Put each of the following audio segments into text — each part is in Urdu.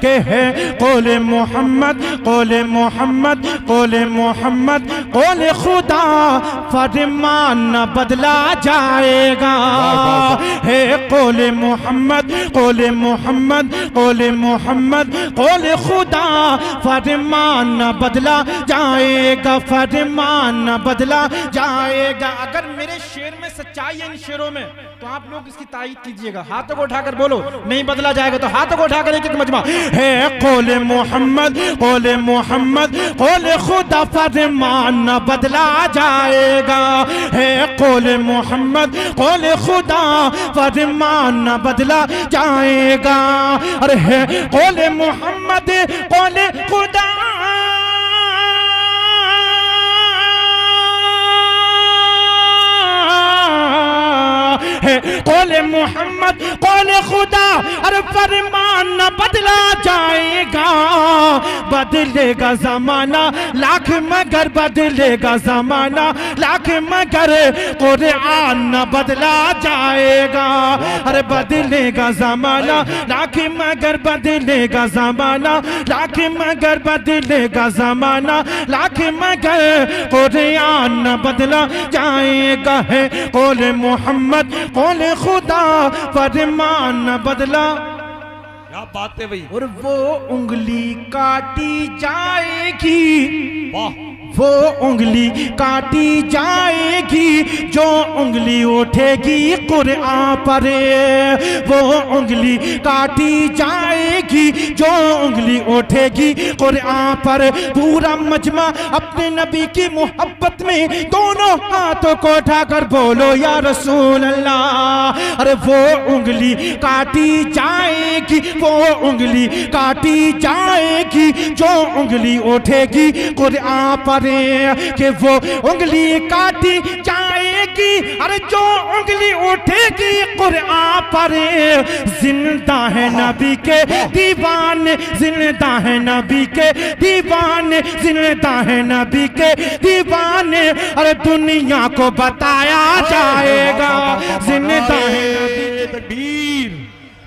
کہ ہے قول محمد قول محمد قول محمد، قول خدا، فرمان نہ بدلا جائے گا۔ ہے قول محمد قول محمد قول محمد، قول خدا، فرمان نہ بدلا جائے گا، فرمان نہ بدلا جائے گا۔ اگر میرے شعر میں، سچائی ہے ان شعروں میں، تو آپ لوگ اس کی تائید کیجیے گا۔ ہاتھوں کو اٹھا کر بولو، نہیں بدلا جائے گا تو ہاتھوں کو اٹھا کر ایک ایک مجمع۔ ہے قول محمد قول محمد، قول خدا فرمان نہ بدلا جائے گا۔ ہے قول محمد، قول خدا فرمان نہ بدلا جائے گا۔ ارے ہے قول محمد، قول خدا قول محمد قول خدا اور فرمان نہ بدلا جائے گا۔ بدلے گا زمانہ، لاکھ مگر بدلے گا زمانہ، لاکھ مگر قرآن نہ بدلا جائے گا۔ ارے بدلے گا زمانہ، لاکھ مگر بدلے گا زمانہ، لاکھ مگر بدلے گا زمانہ، لاکھ مگر قرآن نہ بدلا جائے گا ہے۔ قول محمد، قول خدا، فرمان نہ بدلا۔ کیا بات ہے بھائی اور وہ انگلی کاٹی جائے گی واہ وہ انگلی کاٹی جائے گی جو انگلی اٹھے گی قرآن پر وہ انگلی کاٹی جائے گی، جو انگلی اٹھے گی۔ قرآن پر پورا مجمع اپنے نبی کی محبت میں دونوں ہاتھوں کو اٹھا کر بولو، یا رسول اللہ۔ ارے، وہ انگلی کاٹی جائے گی، وہ انگلی کاٹی جائے گی۔ جو انگلی اٹھے گی، قرآن پر کہ وہ انگلی کاٹی جائے گی۔ ارے، جو انگلی اٹھے گی، قرآن پر۔ زندہ ہے نبی کے دیوان، زندہ ہے نبی کے دیوان، زندہ ہے نبی کے دیوان۔ ارے دنیا کو بتایا جائے گا، زندہ ہے نبی تکبیر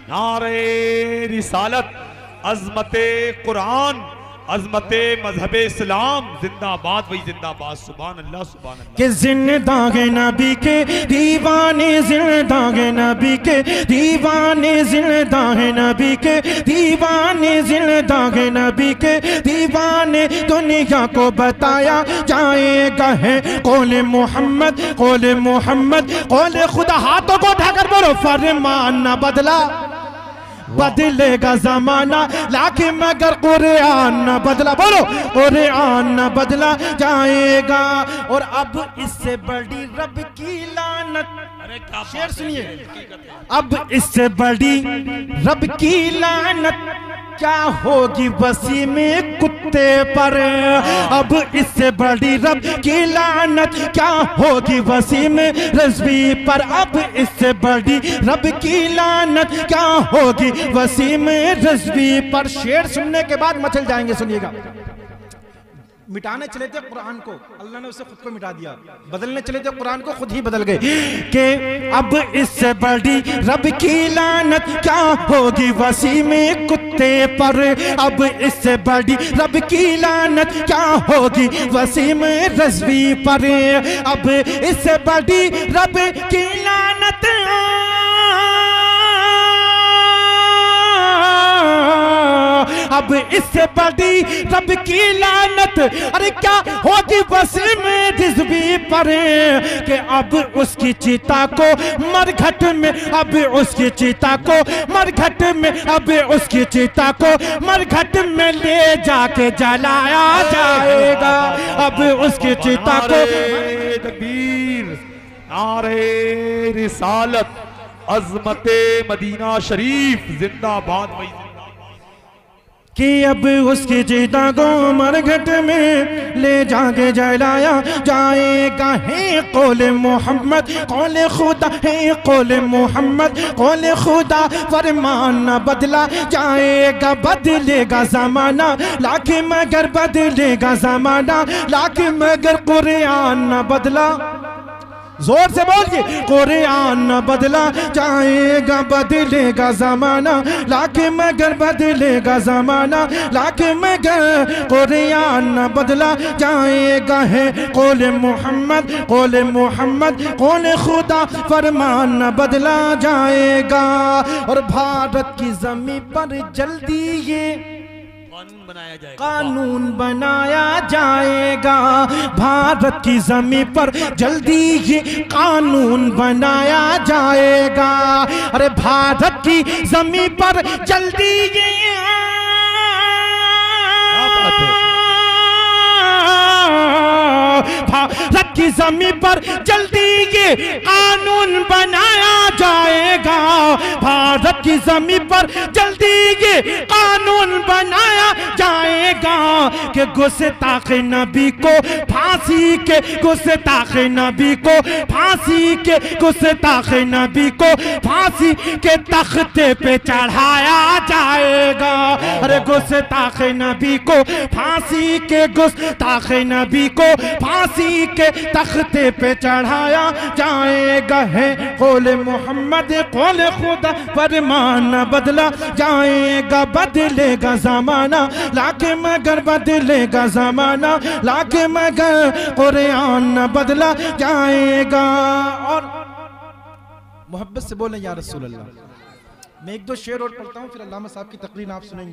نعرے رسالت، عظمت قرآن۔ عظمت مذہب اسلام، زندہ باد، وہی زندہ باد، سبحان اللہ سبحان اللہ۔ کہ زندہ ہے نبی کے دیوانے، زندہ ہے نبی کے دیوانے، زندہ ہے نبی کے دیوانے، زندہ ہے نبی کے دیوانے۔ دنیا کو بتایا جائے گا ہے قول محمد قول محمد، قول خدا۔ ہاتھوں کو اٹھا کر بولو فرمان نہ بدلا۔ بدلے گا زمانہ، لیکن مگر قرآن نہ بدلا۔ بولو، قرآن نہ بدلا جائے گا۔ اور اب اس سے بڑی رب کی لانت شیر سنیے۔ اب اس سے بڑی رب کی لانت کیا ہوگی وسیع میں کتے پر؟ اب اس سے بڑی رب کی لعنت کیا ہوگی وسیع میں رضوی پر؟ اب اس سے بڑی رب کی لعنت کیا ہوگی وسیع میں رضوی پر؟ شیر سننے کے بعد مچل جائیں گے، سنیے گا۔ مٹانے چلے تھے قرآن کو۔ اللہ نے اسے خود کو مٹا دیا۔ بدلنے چلے تھے قرآن کو، خود ہی بدل گئے۔ کہ اب اس سے بڑی رب کی لعنت کیا ہوگی؟ وسیع میں کتے پر۔ اب اس سے بڑی رب کی لعنت کیا ہوگی؟ وسیع میں رضوی پر۔ اب اس سے بڑی رب کی لعنت۔ اب اس سے بڑی رب کی لعنت۔ ارے کیا ہوگی وسیع میں رضوی پر کہ اب اس کی چیتا کو مرگھٹ میں، اب اس کی چیتا کو مرگھٹ میں، اب اس کی چیتا کو مرگھٹ میں لے جا کے جلایا جائے گا۔ اب اس کی چیتا کو نعرے تکبیر نعرے رسالت، عظمت مدینہ شریف، زندہ باد وہی کہ اب اس کی چیتا کو مرگھٹ میں لے جا کے جلایا جائے گا ہے قول محمد، قول خدا ہے قول محمد، قول خدا فرمان نہ بدلا جائے گا، بدلے گا زمانہ لیکن مگر بدلے گا زمانہ لیکن مگر قرآن نہ بدلا زور سے بول کے قرآن نہ بدلا جائے گا بدلے گا زمانہ لیکن مگر بدلے گا زمانہ لیکن مگر قرآن نہ بدلا جائے گا ہے قول محمد قول محمد، قول خدا فرمان نہ بدلا جائے گا اور بھارت کی زمین پر جلدی یہ قانون بنایا جائے گا۔ بھارت کی زمین پر جلدی یہ قانون بنایا جائے گا۔ ارے، بھارت کی زمین پر جلدی یہ بھارت کی زمین پر جلدی یہ قانون بنایا جائے گا۔ بھارت کی زمین پر جلدی یہ قانون بنایا جائے گا کہ گستاخ نبی کو پھانسی کے گستاخ نبی کو پھانسی کے گستاخ نبی کو پھانسی کے تختے پہ چڑھایا جائے گا۔ ارے گستاخ نبی کو پھانسی کے گستاخ نبی کو پھانسی کے تختے پہ چڑھایا جائے گا ہے۔ قول محمد، قول خدا، فرمان بدلا جائے گا۔ بدلے گا زمانہ، لاکھ مگر بدلے گا زمانہ، لاکھ مگر قرآن نہ بدلا جائے گا۔ اور محبت سے بولیں یا رسول اللہ۔ میں ایک دو شعر اور پڑھتا ہوں، پھر علامہ صاحب کی تقریر آپ سنیں گے۔